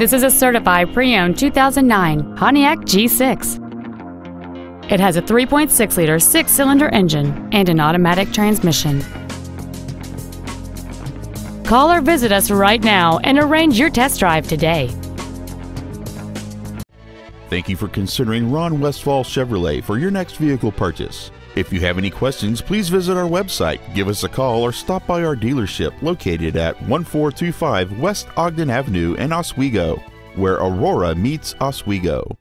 This is a certified pre-owned 2009 Pontiac G6. It has a 3.6-liter six-cylinder engine and an automatic transmission. Call or visit us right now and arrange your test drive today. Thank you for considering Ron Westphal Chevrolet for your next vehicle purchase. If you have any questions, please visit our website, give us a call, or stop by our dealership located at 1425 West Ogden Avenue in Oswego, where Aurora meets Oswego.